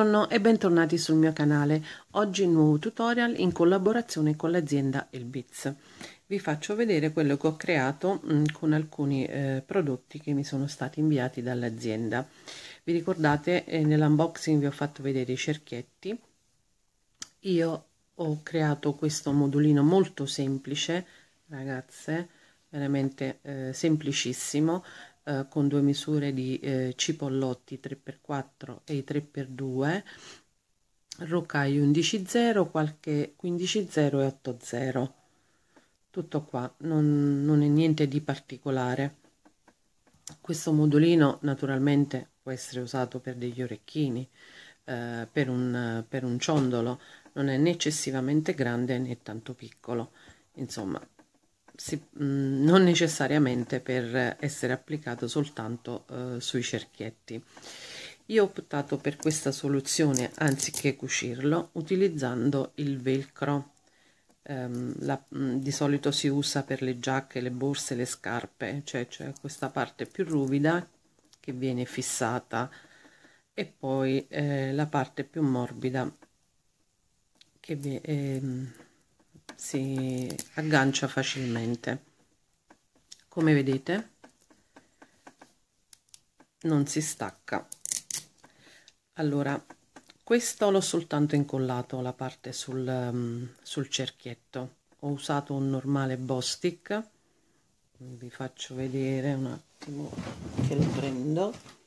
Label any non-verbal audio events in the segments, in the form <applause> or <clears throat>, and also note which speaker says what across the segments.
Speaker 1: Buongiorno e bentornati sul mio canale. Oggi un nuovo tutorial in collaborazione con l'azienda Elbitz. Vi faccio vedere quello che ho creato mh, mm, con alcuni eh, prodotti che mi sono stati inviati dall'azienda. Vi ricordate eh, nell'unboxing vi ho fatto vedere i cerchietti. Io ho creato questo modulino molto semplice, ragazze, veramente eh, semplicissimo eh, con due misure di eh, cipollotti 3x4 e 3x2 roccai 11.0 qualche 15.0 e 8.0 tutto qua non, non è niente di particolare. Questo modulino naturalmente può essere usato per degli orecchini eh, per, un, per un ciondolo. Non è né eccessivamente grande né tanto piccolo. Insomma si, mh, mm, non necessariamente per essere applicato soltanto eh, sui cerchietti. Io ho optato per questa soluzione anziché cucirlo utilizzando il velcro. Um, la, mh, mm, di solito si usa per le giacche, le borse, le scarpe, cioè c'è questa parte più ruvida che viene fissata e poi eh, la parte più morbida che viene... Eh, si aggancia facilmente. Come vedete non si stacca. Allora questo l'ho soltanto incollato la parte sul, um, sul cerchietto. Ho usato un normale Bostic. Vi faccio vedere un attimo che lo prendo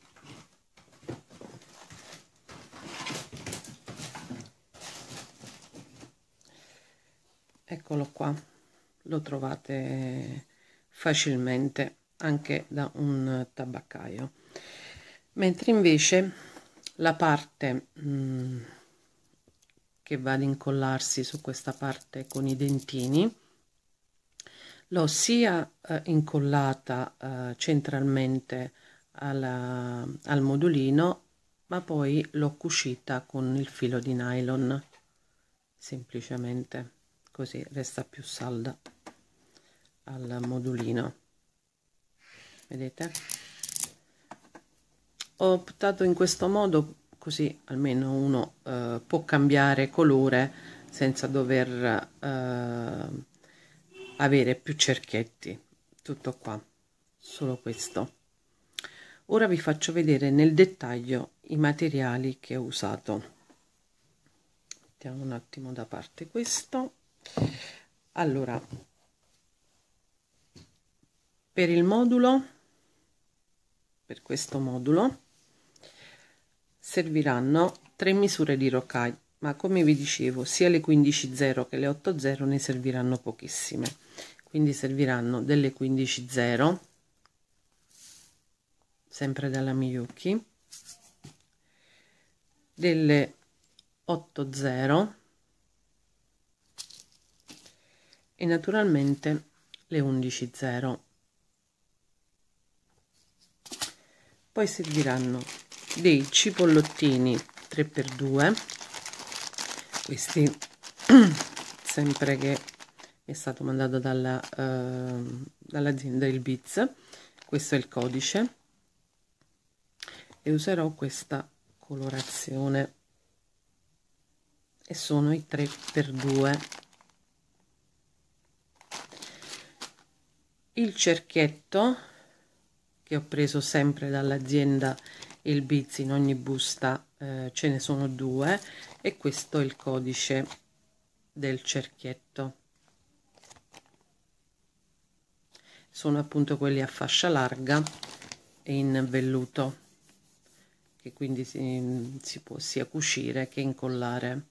Speaker 1: eccolo qua. Lo trovate facilmente anche da un tabaccaio. Mentre invece la parte mh, mm, che va ad incollarsi su questa parte con i dentini l'ho sia eh, incollata eh, centralmente alla, al modulino ma poi l'ho cucita con il filo di nylon semplicemente così resta più salda al modulino. Vedete? Ho optato in questo modo così almeno uno eh, può cambiare colore senza dover eh, avere più cerchietti. Tutto qua solo questo. Ora vi faccio vedere nel dettaglio i materiali che ho usato. Mettiamo un attimo da parte questo allora per il modulo per questo modulo serviranno tre misure di rocaille ma come vi dicevo sia le 15.0 che le 8.0 ne serviranno pochissime. Quindi serviranno delle 15.0 sempre dalla Miyuki delle 8.0 e naturalmente le 11.0 poi serviranno dei cipollottini 3x2 questi <clears throat> sempre che è stato mandato dalla, uh, dall'azienda il Biz questo è il codice. E userò questa colorazione. E sono i 3x2 il cerchietto che ho preso sempre dall'azienda il Biz in ogni busta eh, ce ne sono due e questo è il codice del cerchietto. Sono appunto quelli a fascia larga e in velluto che quindi si, si può sia cucire che incollare.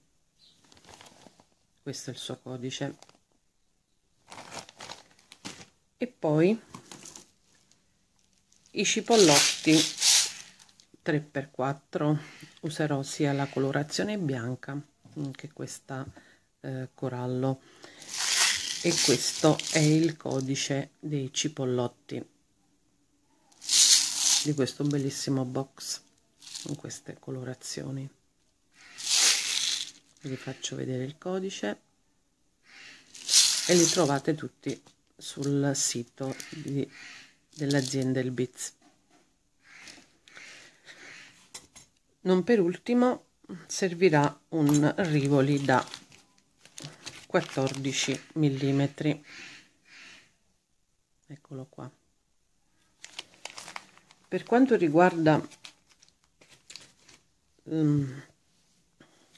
Speaker 1: Questo è il suo codice e poi i cipollotti 3x4 userò sia la colorazione bianca che questa eh, corallo. E questo è il codice dei cipollotti di questo bellissimo box con queste colorazioni. Vi faccio vedere il codice e li trovate tutti sul sito dell'azienda El Biz. Non per ultimo servirà un rivoli da 14 millimetri eccolo qua per quanto riguarda um,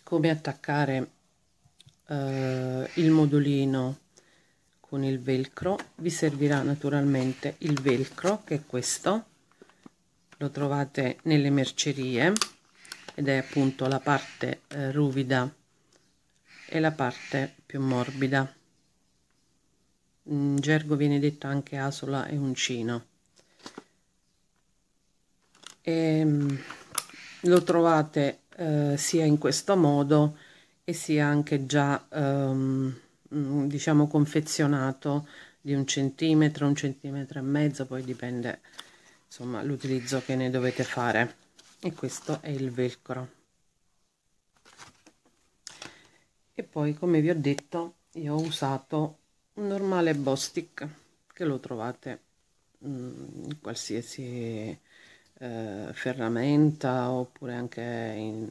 Speaker 1: come attaccare uh, il modulino con il velcro vi servirà naturalmente il velcro che è questo. Lo trovate nelle mercerie ed è appunto la parte eh, ruvida e la parte più morbida. In gergo viene detto anche asola e uncino. E, ehm, lo trovate eh, sia in questo modo e sia anche già ehm, diciamo confezionato di un centimetro un centimetro e mezzo poi dipende insomma l'utilizzo che ne dovete fare. E questo è il velcro. E poi come vi ho detto io ho usato un normale Bostic che lo trovate in qualsiasi eh, ferramenta oppure anche in,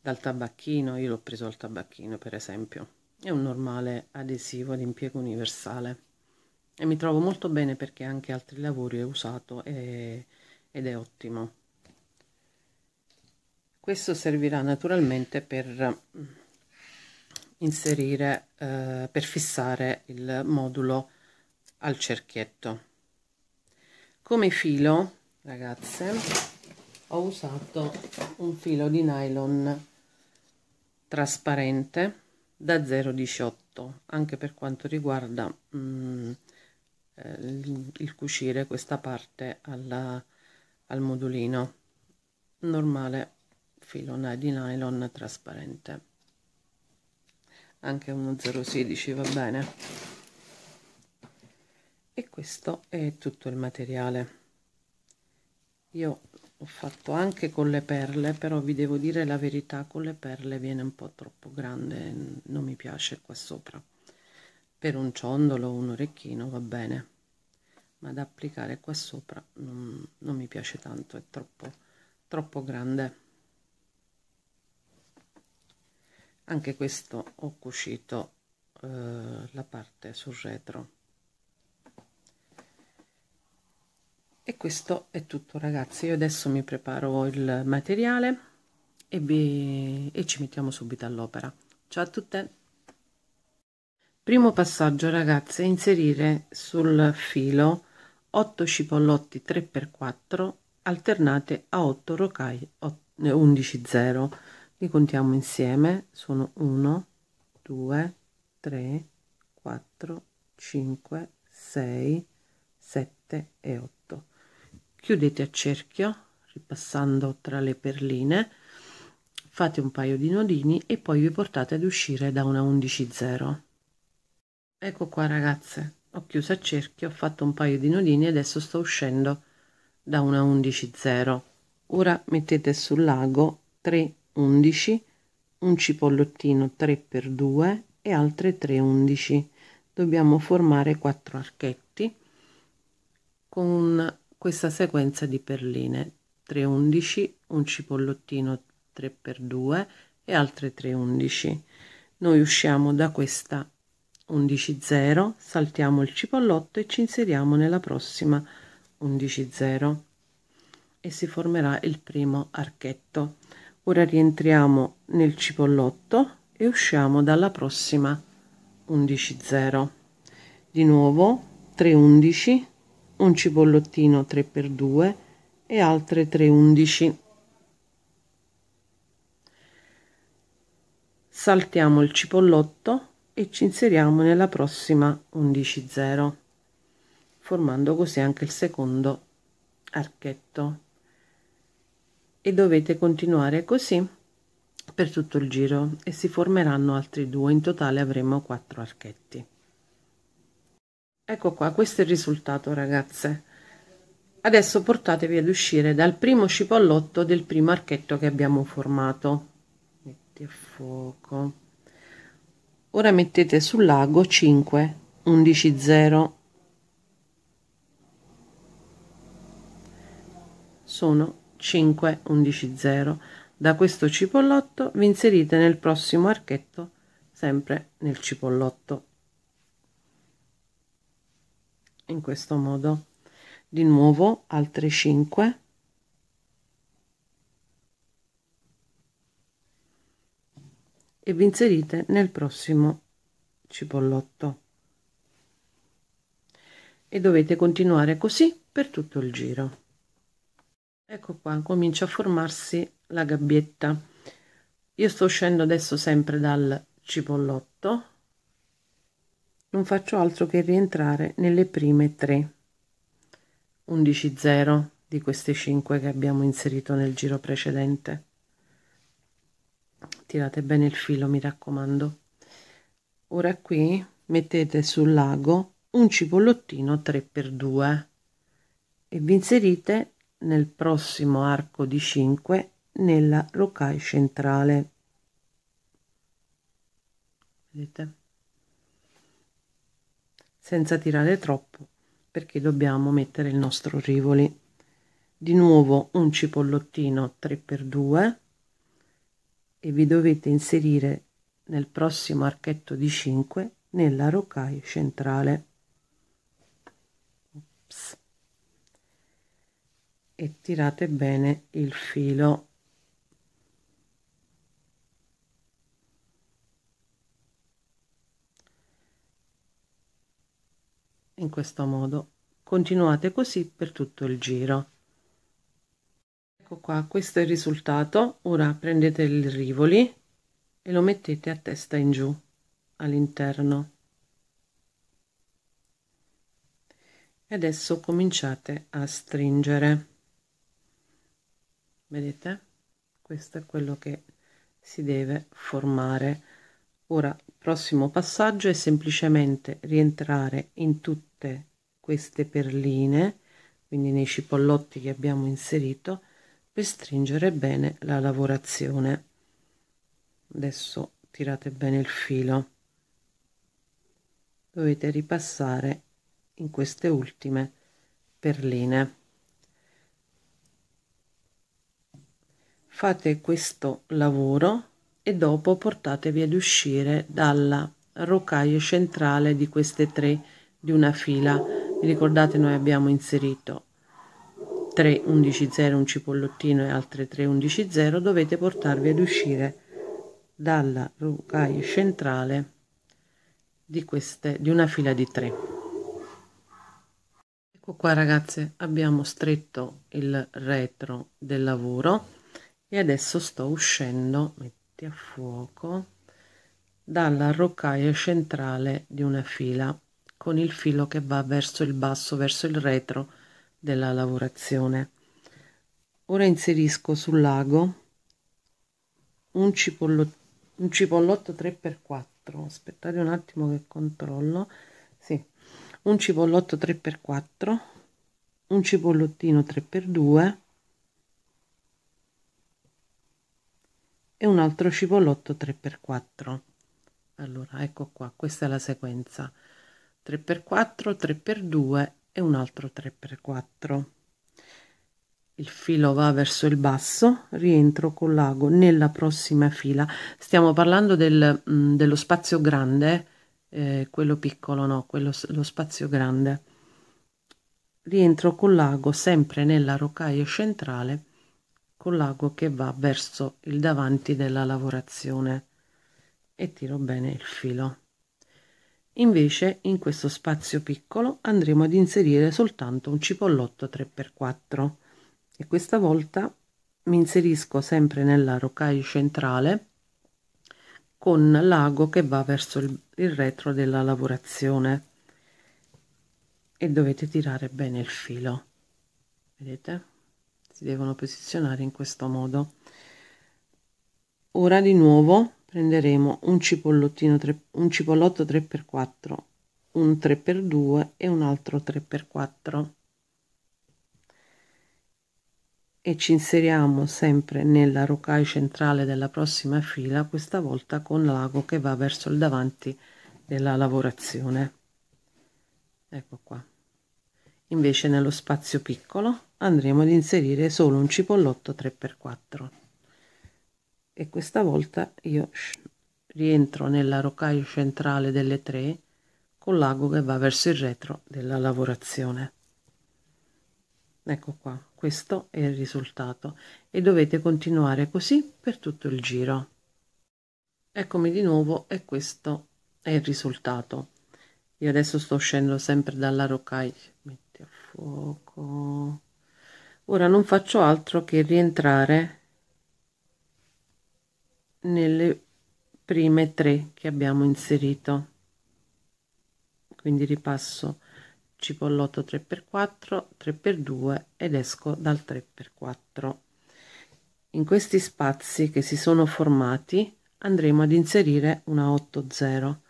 Speaker 1: dal tabacchino. Io l'ho preso al tabacchino per esempio è un normale adesivo di impiego universale. E mi trovo molto bene perché anche altri lavori ho usato e, ed è ottimo. Questo servirà naturalmente per inserire eh, per fissare il modulo al cerchietto. Come filo ragazze ho usato un filo di nylon trasparente da 0,18 anche per quanto riguarda mm, eh, il, cucire questa parte alla, al modulino normale filo di nylon trasparente. Anche uno 016 va bene? E questo è tutto il materiale. Io ho fatto anche con le perle però vi devo dire la verità con le perle viene un po' troppo grande non mi piace qua sopra. Per un ciondolo un orecchino va bene ma da applicare qua sopra non, non mi piace tanto è troppo troppo grande. Anche questo ho cucito eh, la parte sul retro e questo è tutto ragazzi io adesso mi preparo il materiale e, vi, e ci mettiamo subito all'opera ciao a tutte Primo passaggio ragazze, inserire sul filo 8 cipollotti 3x4 alternate a 8 rocai 11 0. Li contiamo insieme, sono 1, 2, 3, 4, 5, 6, 7 e 8. Chiudete a cerchio, ripassando tra le perline, fate un paio di nodini e poi vi portate ad uscire da una 11 0 ecco qua ragazze ho chiuso a cerchio ho fatto un paio di nodini e adesso sto uscendo da una 11 0 ora mettete sul lago 3 11 un cipollottino 3 per 2 e altre 3 11 dobbiamo formare 4 archetti con questa sequenza di perline 3 11 un cipollottino 3 per 2 e altre 3 11 noi usciamo da questa 11 0 saltiamo il cipollotto e ci inseriamo nella prossima 11 0 e si formerà il primo archetto. Ora rientriamo nel cipollotto e usciamo dalla prossima 11 0 di nuovo 3 11 un cipollottino 3 per 2 e altre 3 11 saltiamo il cipollotto e ci inseriamo nella prossima 11 0 formando così anche il secondo archetto. E dovete continuare così per tutto il giro e si formeranno altri due in totale avremo quattro archetti ecco qua questo è il risultato ragazze. Adesso portatevi ad uscire dal primo cipollotto del primo archetto che abbiamo formato. Metti a fuoco. Ora mettete sul lago 5 11 0 sono 5 11 0 da questo cipollotto vi inserite nel prossimo archetto sempre nel cipollotto in questo modo. Di nuovo altre 5 e vi inserite nel prossimo cipollotto. E dovete continuare così per tutto il giro. Ecco qua comincia a formarsi la gabbietta. Io sto uscendo adesso sempre dal cipollotto non faccio altro che rientrare nelle prime tre. 11 0 di queste 5 che abbiamo inserito nel giro precedente. Tirate bene il filo mi raccomando. Ora qui mettete sul lago un cipollottino 3 per 2 e vi inserite nel prossimo arco di 5 nella rocaille centrale. Vedete senza tirare troppo perché dobbiamo mettere il nostro rivoli. Di nuovo un cipollottino 3 per 2 e vi dovete inserire nel prossimo archetto di 5 nella rocaille centrale. Ops. e tirate bene il filo in questo modo. Continuate così per tutto il giro. Ecco qua questo è il risultato. Ora prendete il rivoli e lo mettete a testa in giù all'interno. E adesso cominciate a stringere. Vedete? Questo è quello che si deve formare. Ora prossimo passaggio è semplicemente rientrare in tutte queste perline quindi nei cipollotti che abbiamo inserito per stringere bene la lavorazione. Adesso tirate bene il filo. Dovete ripassare in queste ultime perline. Fate questo lavoro e dopo portatevi ad uscire dalla rocaille centrale di queste tre di una fila. Vi ricordate noi abbiamo inserito 3 11 0 un cipollottino e altre 3 11 0 dovete portarvi ad uscire dalla rocaille centrale di queste di una fila di 3 ecco qua ragazze abbiamo stretto il retro del lavoro e adesso sto uscendo metti a fuoco dalla rocaille centrale di una fila con il filo che va verso il basso verso il retro della lavorazione. Ora inserisco sul lago un cipollotto un cipollotto 3x4 aspettate un attimo che controllo. Sì un cipollotto 3x4 un cipollottino 3x2 e un altro cipollotto 3x4 allora ecco qua questa è la sequenza 3x4 3x2 e un altro 3x4 il filo va verso il basso rientro con l'ago nella prossima fila. Stiamo parlando del, mh, mm, dello spazio grande eh, quello piccolo no quello lo spazio grande. Rientro con l'ago sempre nella rocaille centrale con l'ago che va verso il davanti della lavorazione e tiro bene il filo invece in questo spazio piccolo andremo ad inserire soltanto un cipollotto 3x4 e questa volta mi inserisco sempre nella rocaille centrale con l'ago che va verso il, il retro della lavorazione. E dovete tirare bene il filo. Vedete? Si devono posizionare in questo modo. Ora di nuovo prenderemo un cipollottino 3, un cipollotto 3x4 un 3x2 e un altro 3x4 e ci inseriamo sempre nella rocaille centrale della prossima fila questa volta con l'ago che va verso il davanti della lavorazione. Ecco qua. Invece nello spazio piccolo andremo ad inserire solo un cipollotto 3x4 e questa volta io rientro nella rocaille centrale delle tre con l'ago che va verso il retro della lavorazione. Ecco qua questo è il risultato. E dovete continuare così per tutto il giro. Eccomi di nuovo e questo è il risultato. Io adesso sto uscendo sempre dalla rocaille. Metti a fuoco. Ora non faccio altro che rientrare nelle prime tre che abbiamo inserito. Quindi ripasso cipollotto 3x4 3x2 ed esco dal 3x4 in questi spazi che si sono formati andremo ad inserire una 8 0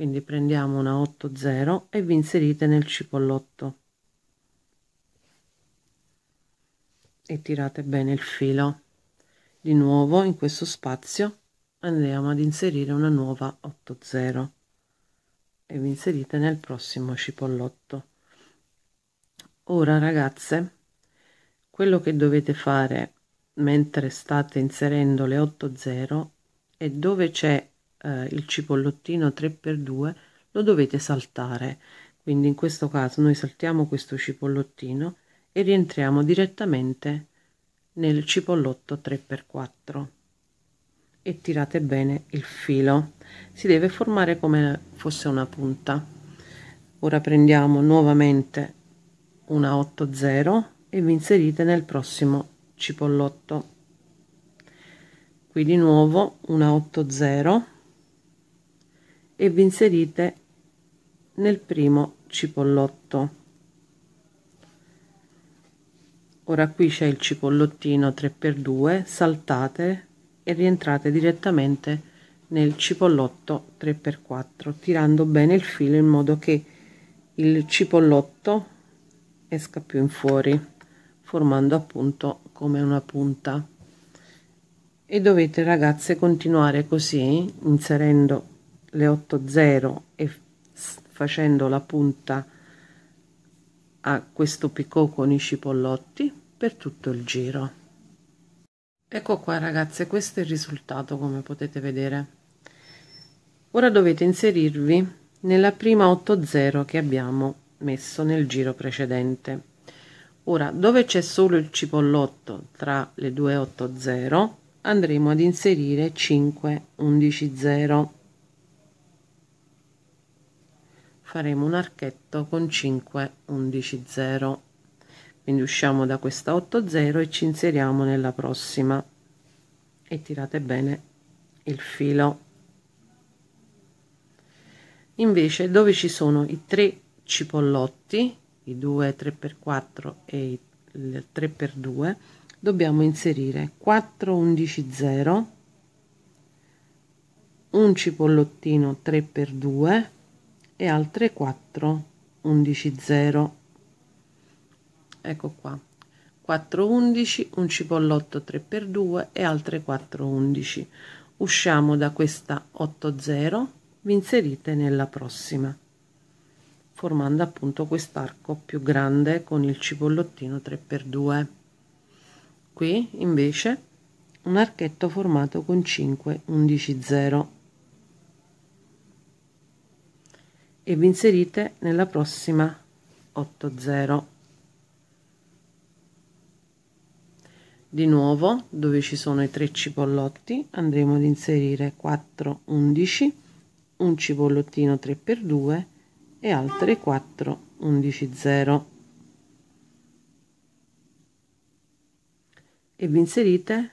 Speaker 1: quindi prendiamo una 8 0 e vi inserite nel cipollotto. E tirate bene il filo. Di nuovo in questo spazio andiamo ad inserire una nuova 8 0 e vi inserite nel prossimo cipollotto. Ora ragazze quello che dovete fare mentre state inserendo le 8 0 e dove c'è eh, il cipollottino 3x2 lo dovete saltare. Quindi in questo caso noi saltiamo questo cipollottino e rientriamo direttamente nel cipollotto 3x4 e tirate bene il filo. Si deve formare come fosse una punta. Ora prendiamo nuovamente una 8 0 e vi inserite nel prossimo cipollotto. Qui di nuovo una 8 0 e vi inserite nel primo cipollotto. Ora qui c'è il cipollottino 3x2 saltate e rientrate direttamente nel cipollotto 3x4 tirando bene il filo in modo che il cipollotto esca più in fuori formando appunto come una punta. E dovete ragazze continuare così inserendo le 8 0 e facendo la punta a questo picot con i cipollotti per tutto il giro ecco qua ragazze questo è il risultato come potete vedere. Ora dovete inserirvi nella prima 8 0 che abbiamo messo nel giro precedente. Ora dove c'è solo il cipollotto tra le due 8 0 andremo ad inserire 5 11 0 faremo un archetto con 5 11 0 quindi usciamo da questa 8 0 e ci inseriamo nella prossima. E tirate bene il filo. Invece dove ci sono i tre cipollotti i 2 3x4 e il 3x2 dobbiamo inserire 4 11 0 un cipollottino 3x2 e altre 4 11 0 ecco qua. 4 11 un cipollotto 3x2 e altre 4 11 usciamo da questa 8 0 vi inserite nella prossima formando appunto quest'arco più grande con il cipollottino 3x2 qui invece un archetto formato con 5 11 0 e vi inserite nella prossima 8 0 di nuovo dove ci sono i tre cipollotti andremo ad inserire 4 11 un cipollottino 3 x 2 e altre 4 11 0 e vi inserite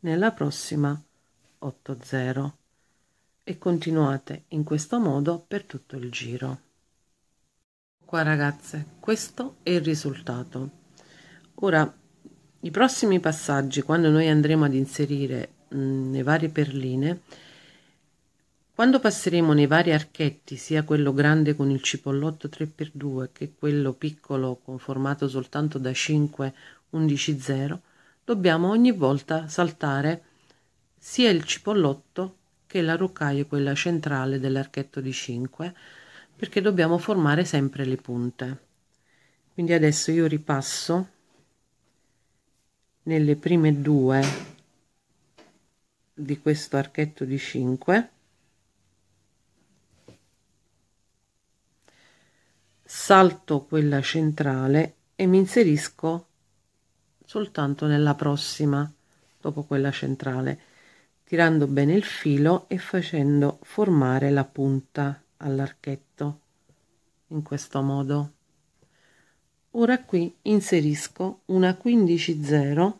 Speaker 1: nella prossima 8 0 e continuate in questo modo per tutto il giro. Qua ragazze questo è il risultato. Ora i prossimi passaggi quando noi andremo ad inserire mh, le varie perline quando passeremo nei vari archetti, sia quello grande con il cipollotto 3x2 che quello piccolo con formato soltanto da 5 11 0, dobbiamo ogni volta saltare sia il cipollotto che la rocaia, quella centrale dell'archetto di 5, perché dobbiamo formare sempre le punte. Quindi adesso io ripasso nelle prime due di questo archetto di 5 salto quella centrale e mi inserisco soltanto nella prossima dopo quella centrale tirando bene il filo e facendo formare la punta all'archetto in questo modo ora qui inserisco una 15 0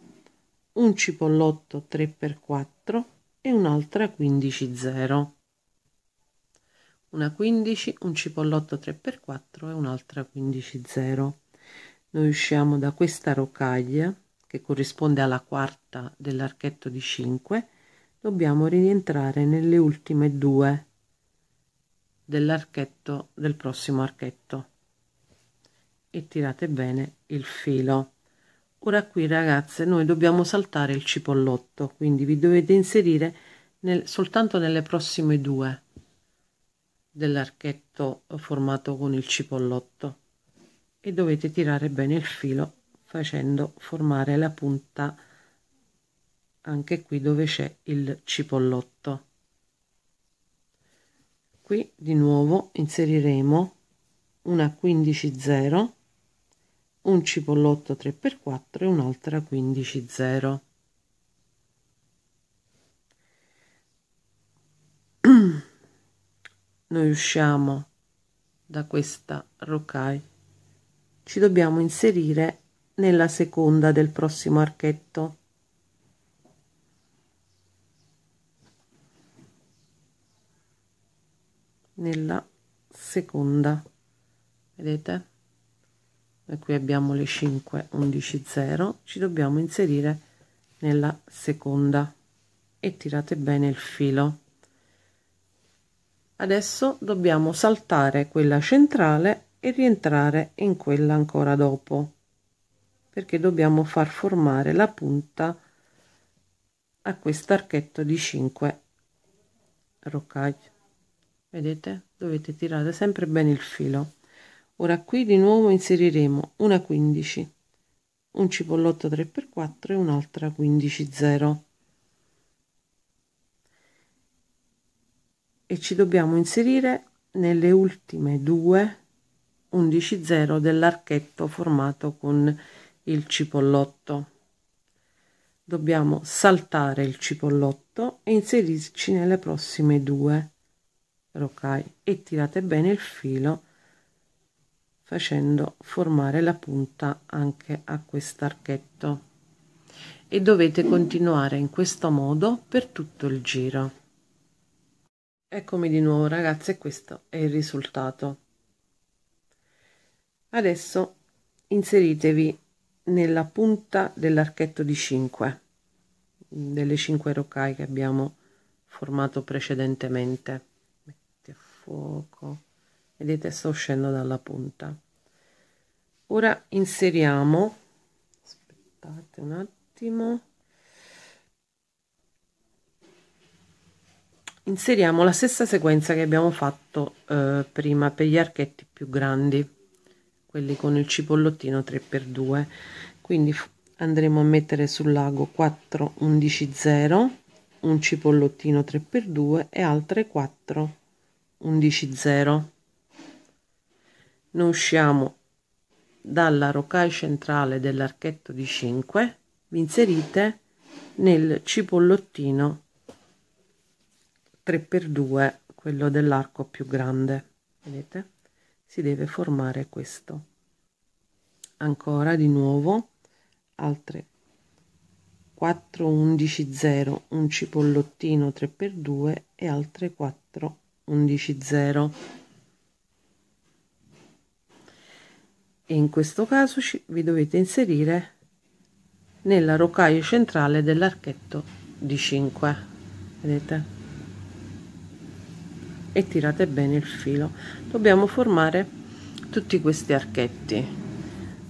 Speaker 1: un cipollotto 3x4 e un'altra 15 0 una 15 un cipollotto 3x4 e un'altra 15 0 noi usciamo da questa rocaglia che corrisponde alla quarta dell'archetto di 5 dobbiamo rientrare nelle ultime due dell'archetto del prossimo archetto e tirate bene il filo. Ora qui ragazze noi dobbiamo saltare il cipollotto quindi vi dovete inserire nel, soltanto nelle prossime due dell'archetto formato con il cipollotto e dovete tirare bene il filo facendo formare la punta anche qui dove c'è il cipollotto. Qui di nuovo inseriremo una 15 0 un cipollotto 3x4 e un'altra 15 0 <clears throat> noi usciamo da questa rocaille. Ci dobbiamo inserire nella seconda del prossimo archetto. Nella seconda vedete e qui abbiamo le 5 11 0 ci dobbiamo inserire nella seconda. E tirate bene il filo. Adesso dobbiamo saltare quella centrale e rientrare in quella ancora dopo. Perché dobbiamo far formare la punta a quest'archetto di 5 rocaille vedete? Dovete tirare sempre bene il filo ora qui di nuovo inseriremo una 15 un cipollotto 3x4 e un'altra 15 0 e ci dobbiamo inserire nelle ultime due 11 0 dell'archetto formato con il cipollotto. Dobbiamo saltare il cipollotto e inserirci nelle prossime due rocaille e tirate bene il filo facendo formare la punta anche a quest'archetto. E dovete continuare in questo modo per tutto il giro. Eccomi di nuovo ragazze questo è il risultato. Adesso inseritevi nella punta dell'archetto di 5 delle 5 rocaille che abbiamo formato precedentemente. Metti a fuoco vedete sto uscendo dalla punta. Ora inseriamo aspettate un attimo inseriamo la stessa sequenza che abbiamo fatto eh, prima per gli archetti più grandi quelli con il cipollottino 3x2 quindi andremo a mettere sul lago 4 11 0 un cipollottino 3x2 e altre 4 11 0 noi usciamo dalla rocaille centrale dell'archetto di 5 vi inserite nel cipollottino 3x2 quello dell'arco più grande. Vedete? Si deve formare questo. Ancora di nuovo altre 4 11 0 un cipollottino 3x2 e altre 4 11 0 e in questo caso ci, vi dovete inserire nella rocaille centrale dell'archetto di 5 vedete? E tirate bene il filo. Dobbiamo formare tutti questi archetti.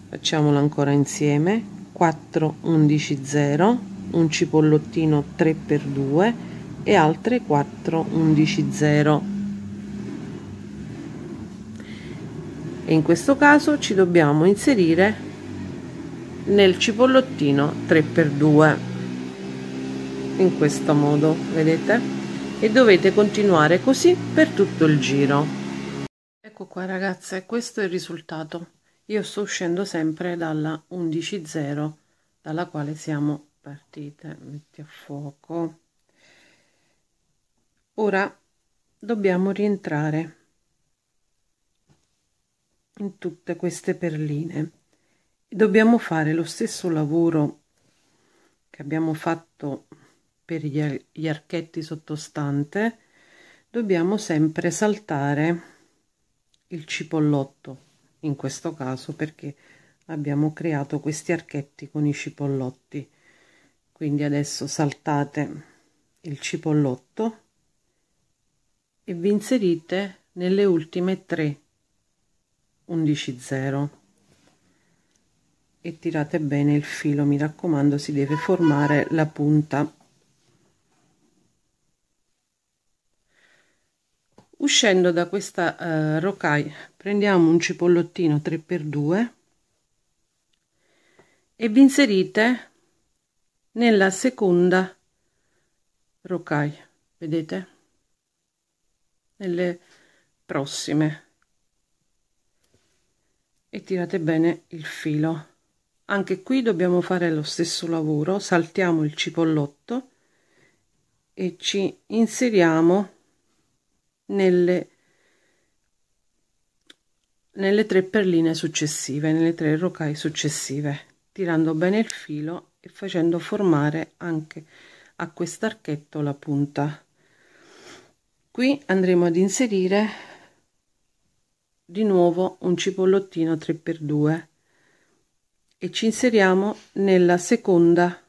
Speaker 1: Facciamolo ancora insieme. 4 11 0 un cipollottino 3 per 2 e altre 4 11 0 e in questo caso ci dobbiamo inserire nel cipollottino 3x2 in questo modo vedete? E dovete continuare così per tutto il giro. Ecco qua ragazze questo è il risultato. Io sto uscendo sempre dalla 11.0 dalla quale siamo partite. Metti a fuoco. Ora dobbiamo rientrare in tutte queste perline. Dobbiamo fare lo stesso lavoro che abbiamo fatto per gli archetti sottostante. Dobbiamo sempre saltare il cipollotto in questo caso perché abbiamo creato questi archetti con i cipollotti. Quindi adesso saltate il cipollotto e vi inserite nelle ultime 3 11 0 e tirate bene il filo mi raccomando si deve formare la punta. Uscendo da questa uh, rocaille prendiamo un cipollottino 3x2 e vi inserite nella seconda rocaille vedete? Nelle prossime e tirate bene il filo. Anche qui dobbiamo fare lo stesso lavoro. Saltiamo il cipollotto e ci inseriamo nelle nelle tre perline successive nelle tre rocaille successive tirando bene il filo e facendo formare anche a quest'archetto la punta. Qui andremo ad inserire di nuovo un cipollottino 3x2 e ci inseriamo nella seconda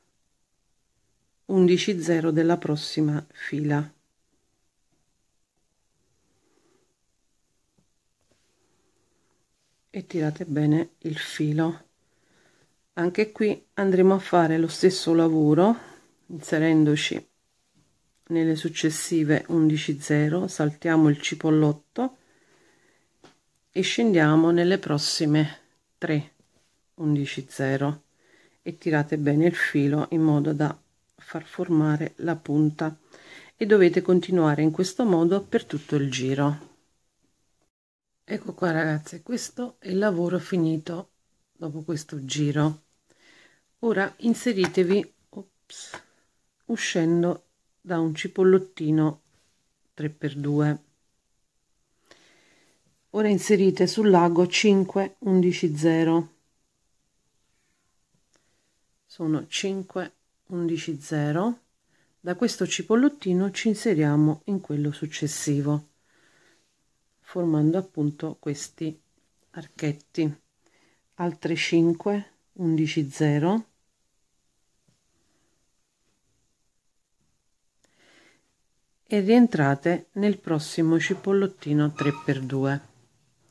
Speaker 1: 11 0 della prossima fila. E tirate bene il filo. Anche qui andremo a fare lo stesso lavoro inserendoci nelle successive 11 0 saltiamo il cipollotto e scendiamo nelle prossime 3 11 0 e tirate bene il filo in modo da far formare la punta. E dovete continuare in questo modo per tutto il giro. Ecco qua ragazze questo è il lavoro finito dopo questo giro. Ora inseritevi ops, uscendo da un cipollottino 3x2 ora inserite sul lago 5 11 0 sono 5 11 0 da questo cipollottino ci inseriamo in quello successivo formando appunto questi archetti. Altre 5 11 0 e rientrate nel prossimo cipollottino 3x2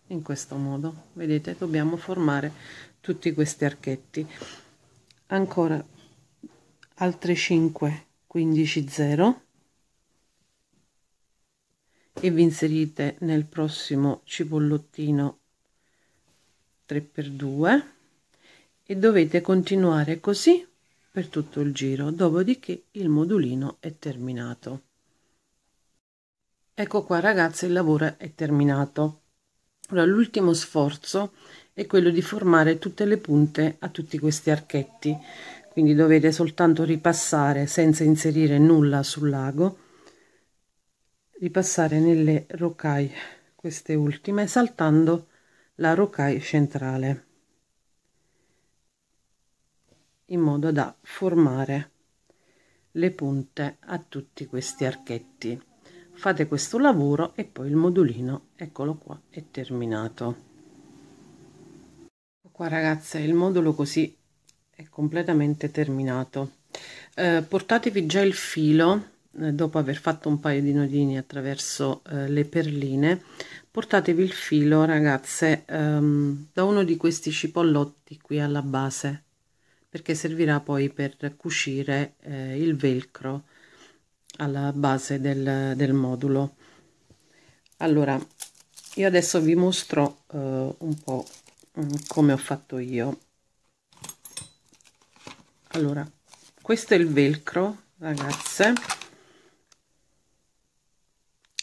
Speaker 1: in questo modo. Vedete dobbiamo formare tutti questi archetti. Ancora altre 5 15 0 e vi inserite nel prossimo cipollottino 3x2 e dovete continuare così per tutto il giro. Dopodiché il modulino è terminato. Ecco qua ragazzi il lavoro è terminato ora l'ultimo sforzo è quello di formare tutte le punte a tutti questi archetti. Quindi dovete soltanto ripassare senza inserire nulla sul lago ripassare nelle rocaille queste ultime saltando la rocaille centrale in modo da formare le punte a tutti questi archetti fate questo lavoro e poi il modulino eccolo qua è terminato. Qua ragazze il modulo così è completamente terminato. Eh, portatevi già il filo eh, dopo aver fatto un paio di nodini attraverso eh, le perline. Portatevi il filo ragazze ehm, da uno di questi cipollotti qui alla base perché servirà poi per cucire eh, il velcro alla base del, del modulo. Allora io adesso vi mostro eh, un po' Mm, come ho fatto io. Allora questo è il velcro ragazze.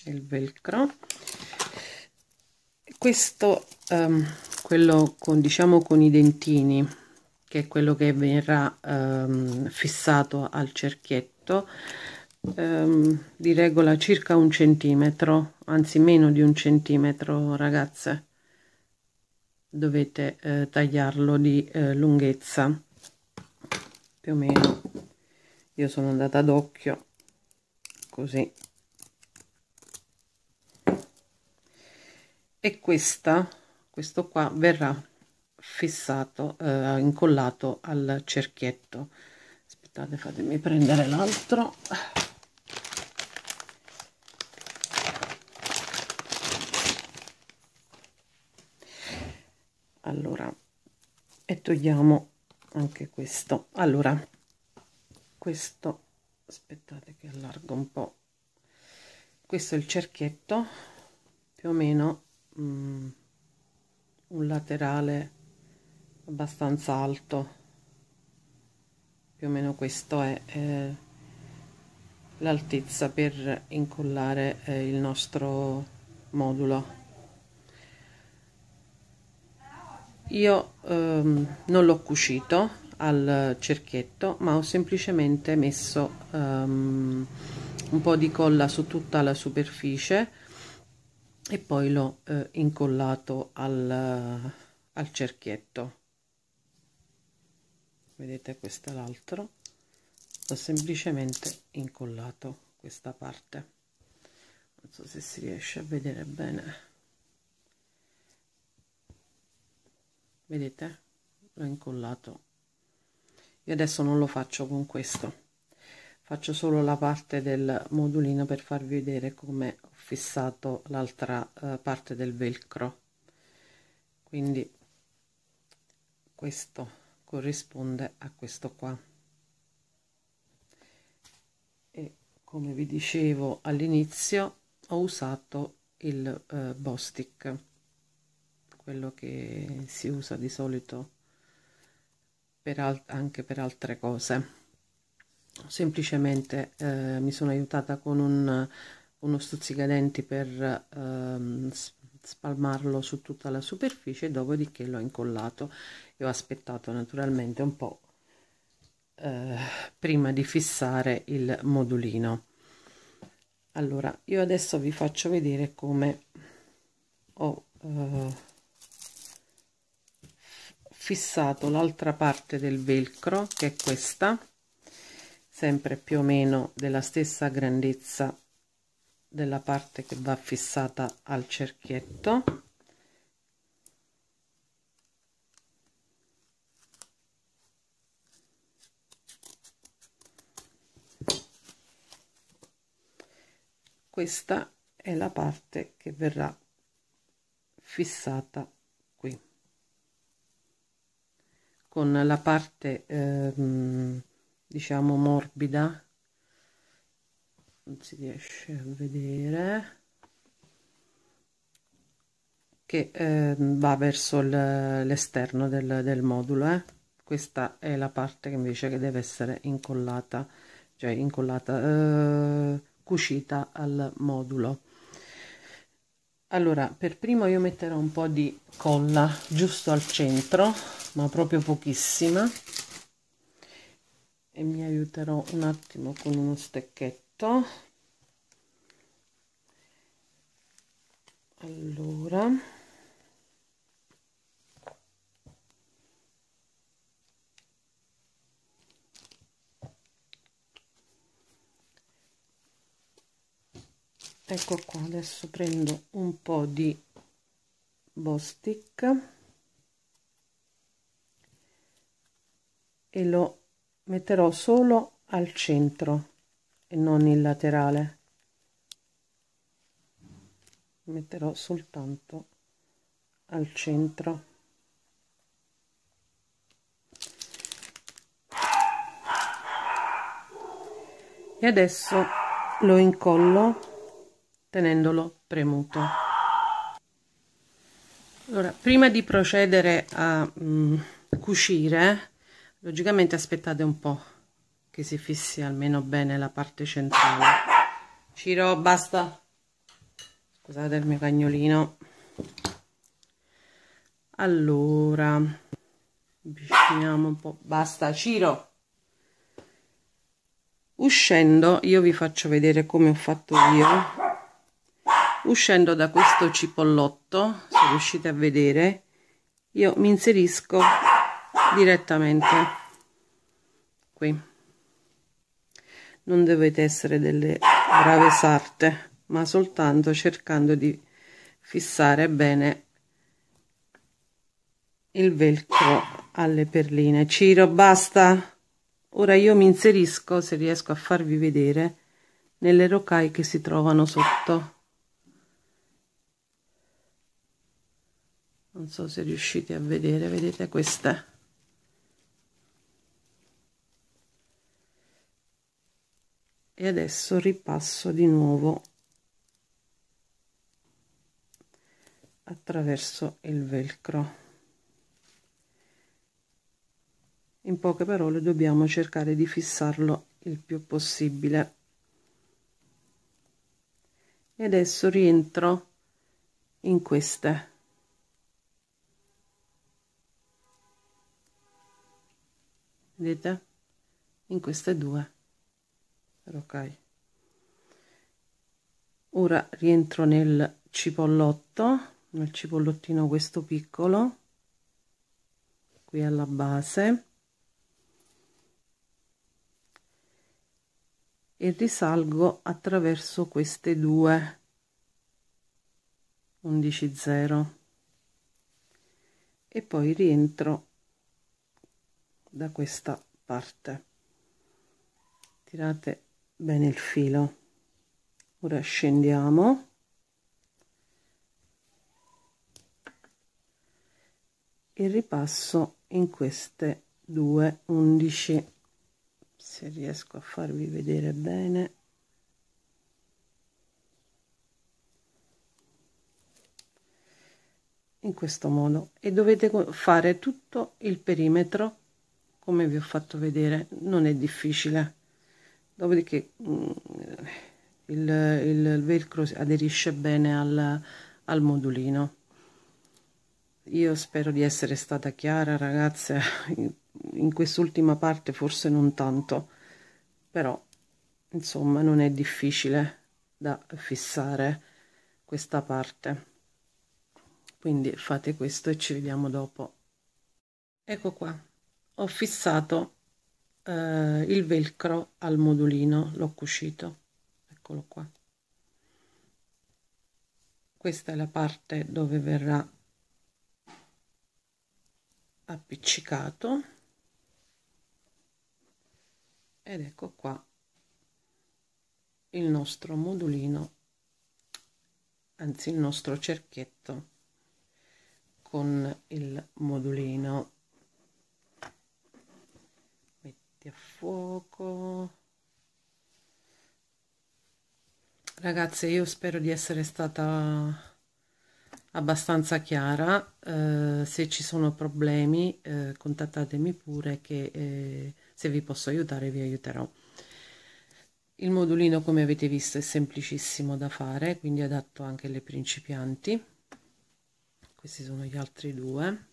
Speaker 1: Il velcro. Questo um, quello con diciamo con i dentini che è quello che verrà um, fissato al cerchietto um, di regola circa un centimetro anzi meno di un centimetro ragazze. Dovete eh, tagliarlo di eh, lunghezza. Più o meno. Io sono andata ad occhio così. E questa questo qua verrà fissato eh, incollato al cerchietto. Aspettate fatemi prendere l'altro allora e togliamo anche questo. Allora questo aspettate che allargo un po. Questo è il cerchietto più o meno mm, un laterale abbastanza alto. Più o meno questo è eh, l'altezza per incollare eh, il nostro modulo io ehm, non l'ho cucito al cerchietto ma ho semplicemente messo um, un po' di colla su tutta la superficie e poi l'ho eh, incollato al, al cerchietto vedete questo è l'altro. Ho semplicemente incollato questa parte. Non so se si riesce a vedere bene vedete? L'ho incollato. Io adesso non lo faccio con questo. Faccio solo la parte del modulino per farvi vedere come ho fissato l'altra eh, parte del velcro. Quindi questo corrisponde a questo qua. E come vi dicevo all'inizio ho usato il eh, Bostic quello che si usa di solito per anche per altre cose. Semplicemente eh, mi sono aiutata con un, uno stuzzicadenti per ehm, spalmarlo su tutta la superficie dopodiché l'ho incollato e ho aspettato naturalmente un po' eh, prima di fissare il modulino. Allora io adesso vi faccio vedere come ho eh, fissato l'altra parte del velcro che è questa sempre più o meno della stessa grandezza della parte che va fissata al cerchietto. Questa è la parte che verrà fissata con la parte ehm, diciamo morbida. Non si riesce a vedere. Che eh, va verso l'esterno del, del, modulo eh. questa è la parte che invece che deve essere incollata cioè incollata eh, cucita al modulo allora per primo io metterò un po di colla giusto al centro ma proprio pochissima. E mi aiuterò un attimo con uno stecchetto. Allora ecco qua adesso prendo un po di bostic e lo metterò solo al centro e non in laterale. Metterò soltanto al centro. E adesso lo incollo tenendolo premuto. Allora prima di procedere a mm, cucire logicamente aspettate un po' che si fissi almeno bene la parte centrale. Ciro basta. Scusate il mio cagnolino. Allora avviciniamo un po' basta Ciro. Uscendo io vi faccio vedere come ho fatto io uscendo da questo cipollotto se riuscite a vedere io mi inserisco direttamente qui. Non dovete essere delle brave sarte ma soltanto cercando di fissare bene il velcro alle perline. Ciro basta. Ora io mi inserisco se riesco a farvi vedere nelle rocaille che si trovano sotto non so se riuscite a vedere vedete queste e adesso ripasso di nuovo attraverso il velcro. In poche parole dobbiamo cercare di fissarlo il più possibile. E adesso rientro in queste vedete? In queste due. Ok. Ora rientro nel cipollotto nel cipollottino questo piccolo qui alla base. E risalgo attraverso queste due. 11 0 e poi rientro da questa parte. Tirate bene il filo. Ora scendiamo. E ripasso in queste due 11 se riesco a farvi vedere bene. In questo modo. E dovete fare tutto il perimetro come vi ho fatto vedere non è difficile. Dopodiché mm, il, il velcro aderisce bene al, al modulino. Io spero di essere stata chiara ragazze in quest'ultima parte forse non tanto però insomma non è difficile da fissare questa parte. Quindi fate questo e ci vediamo dopo. Ecco qua ho fissato eh, il velcro al modulino l'ho cucito. Eccolo qua. Questa è la parte dove verrà appiccicato. Ed ecco qua il nostro modulino anzi il nostro cerchietto con il modulino metti a fuoco ragazze io spero di essere stata abbastanza chiara. Eh, se ci sono problemi eh, contattatemi pure che eh, se vi posso aiutare vi aiuterò. Il modulino come avete visto è semplicissimo da fare quindi adatto anche alle principianti. Questi sono gli altri due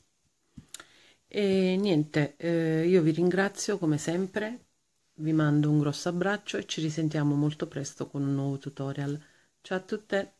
Speaker 1: e niente eh, io vi ringrazio come sempre vi mando un grosso abbraccio e ci risentiamo molto presto con un nuovo tutorial. Ciao a tutte